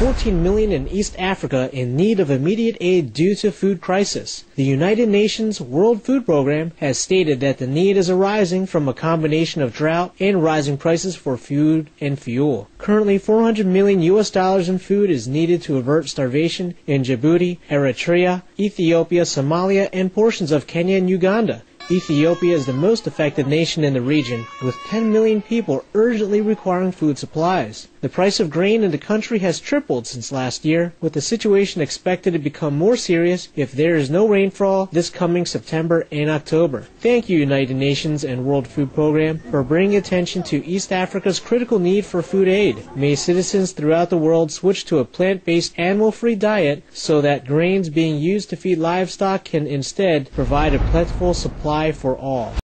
14 million in East Africa in need of immediate aid due to food crisis. The United Nations World Food Program has stated that the need is arising from a combination of drought and rising prices for food and fuel. Currently, 400 million US dollars in food is needed to avert starvation in Djibouti, Eritrea, Ethiopia, Somalia, and portions of Kenya and Uganda. Ethiopia is the most affected nation in the region, with 10 million people urgently requiring food supplies. The price of grain in the country has tripled since last year, with the situation expected to become more serious if there is no rainfall this coming September and October. Thank you, United Nations and World Food Program, for bringing attention to East Africa's critical need for food aid. May citizens throughout the world switch to a plant-based animal-free diet so that grains being used to feed livestock can instead provide a plentiful supply for all.